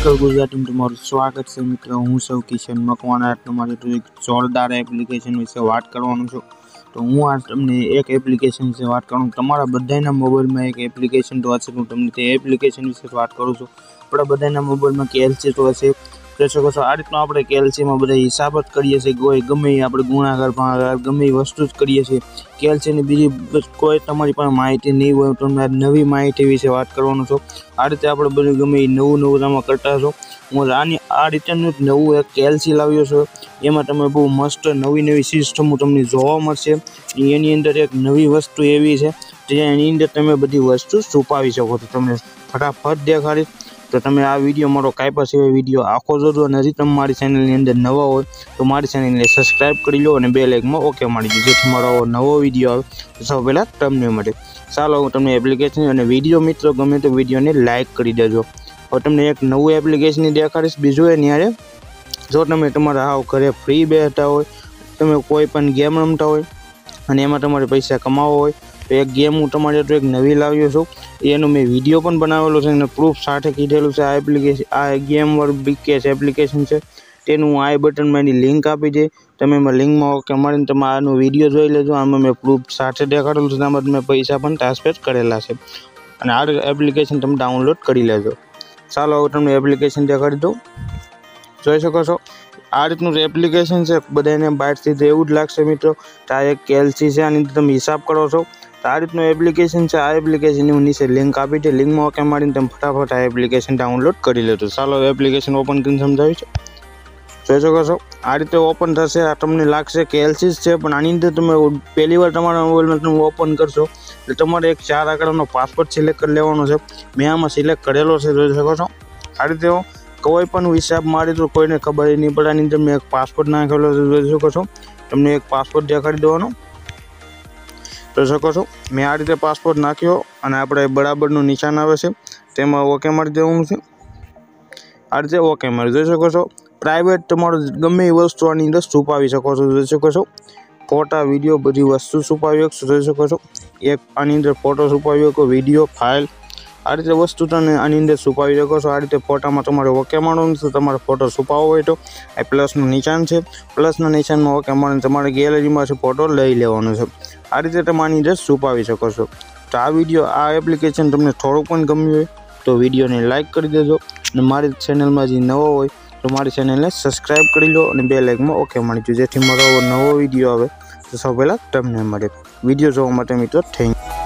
Technical ગુજરાતીમાં તમારું સ્વાગત છે મિત્રો. હું સૌ કિશન મકવાણા તમારી તો એક જોરદાર એપ્લિકેશન વિશે વાત કરવાનું છું. તો હું આ તમને એક એપ્લિકેશન વિશે વાત કરું. તમારા બધાના મોબાઈલમાં એક એપ્લિકેશન તો હશે હું તમને તે એપ્લિકેશન વિશે વાત કરું છું. આપણા બધાના મોબાઈલમાં કેલ્સી તો હશે જોઈ શકો છો આ રીતનો આપણે કેલ્શિયમમાં બધા હિસાબ જ કરીએ છીએ. કોઈ ગમે આપણે ગુણાકાર, ભાગાકાર, ગમે વસ્તુ જ કરીએ છીએ. કેલ્શિયમની બીજી કોઈ તમારી પાસે માહિતી નહીં હોય તમને નવી માહિતી વિશે વાત કરવાનો છો. આ રીતે આપણે બધું ગમે નવું નવું તમે કરતા છો. હું આની, આ રીતેનું નવું એક કેલ્સી લાવ્યો છું. એમાં તમે બહુ મસ્ત નવી નવી સિસ્ટમો તમને જોવા મળશે. એની અંદર એક નવી વસ્તુ એવી છે, જે એની અંદર તમે બધી વસ્તુ છુપાવી શકો છો. તમને ફટાફટ દેખાડીશ. તો તમે આ વીડિયો મારો કાપ્યા સિવાય વીડિયો આખો જોજો અને હજી તમે મારી ચેનલની અંદર નવા હોય તો મારી ચેનલને સબસ્ક્રાઈબ કરી લો અને બે લાઇકમાં ઓકે મારી દો જેથી મારો નવો વીડિયો આવે. તો સૌ પહેલાં તમને મળે ચાલો હું તમને એપ્લિકેશન અને વીડિયો મિત્રો ગમે તો વિડીયોને લાઇક કરી દેજો. હવે તમને એક નવું એપ્લિકેશન દેખાડીશ. બીજું એ ન્યારે જો તમે તમારા હાવ ઘરે ફ્રી બેઠા હોય, તમે કોઈ પણ ગેમ રમતા હોય અને એમાં તમારે પૈસા કમાવો હોય તો એક ગેમ હું તમારી તો એક નવી લાવ્યો છું. એનો મેં વીડિયો પણ બનાવેલો છે અને પ્રૂફ સાથે કીધેલું છે આ એપ્લિકેશન આ ગેમ વર્ક બીકેસ એપ્લિકેશન છે. તેનું હું આઈ બટનમાં એની લિંક આપી દે તમે એમાં લિંકમાં ઓકે મારીને તમે આનો વીડિયો જોઈ લેજો. આમાં મેં પ્રૂફ સાથે દેખાડેલું છે તમે પૈસા પણ ટ્રાન્સફર કરેલા છે. અને આ એપ્લિકેશન તમે ડાઉનલોડ કરી લેજો. ચાલો હવે તમને એપ્લિકેશન દેખાડી દઉં. જોઈ શકો છો? આ રીતનું એપ્લિકેશન છે, બધાને બહારથી તો એવું જ લાગશે મિત્રો. તો આ એક કેલ્સી છે, આની તમે હિસાબ કરો છો. તો આ રીતનું એપ્લિકેશન છે, આ એપ્લિકેશનની હું નીચે લિંક આપી છે. લિંકમાં ઓકે મારીને તમે ફટાફટ આ એપ્લિકેશન ડાઉનલોડ કરી લેજો. ચાલો એપ્લિકેશન ઓપન કરીને સમજાવી છે. જોઈ શકો છો. આ રીતે ઓપન થશે. આ તમને લાગશે કે એલસીસ છે, પણ આની અંદર તમે પહેલી વાર તમારા મોબાઈલમાં તમે ઓપન કરશો, એટલે તમારે એક ચાર આંકડાનો પાસવર્ડ સિલેક્ટ કરી લેવાનો છે. મેં આમાં સિલેક્ટ કરેલો છે, જોઈ શકો છો. આ રીતે કોઈ પણ હિસાબ મારી તો કોઈને ખબર નહીં પડે. અંદર મેં એક પાસપોર્ટ નાખેલો જોઈ શકો છો. તમને એક પાસપોર્ટ દેખાડી દેવાનો. જોઈ શકો છો. મેં આ રીતે પાસપોર્ટ નાખ્યો અને આપણે બરાબરનું નિશાન આવે છે. તેમાં ઓકે મારી દેવું છે. આ રીતે ઓકે મારી, જોઈ શકો છો. પ્રાઇવેટ તમારો ગમે એ વસ્તુ આની અંદર છુપાવી શકો છો, જોઈ શકો છો. ફોટા વીડિયો બધી વસ્તુ છુપાવી જોઈ શકો છો. એક આની અંદર ફોટો છુપાવી શકો વીડિયો ફાઇલ આ રીતે વસ્તુ તમે આની અંદર છુપાવી શકો છો. આ રીતે ફોટામાં તમારે ઓકે માણવાનું છે. તમારે ફોટો છુપાવવો હોય તો. આ પ્લસનું નિશાન છે. પ્લસના નિશાનમાં ઓકે મારીને તમારે ગેલેરીમાંથી ફોટો લઈ લેવાનો છે. આ રીતે તમે આની અંદર છુપાવી શકો છો. તો આ વીડિયો, આ એપ્લિકેશન તમને થોડુંક પણ ગમ્યું હોય તો વિડીયોને લાઇક કરી દેજો. અને મારી ચેનલમાં જે નવો હોય તો મારી ચેનલને સબસ્ક્રાઈબ કરી લો અને બે લાઇકમાં ઓકે માણીજો જેથી મારો નવો વીડિયો આવે તો સૌ પહેલાં તમને મળે. વીડિયો જોવા માટે મિત્રો થેન્ક યુ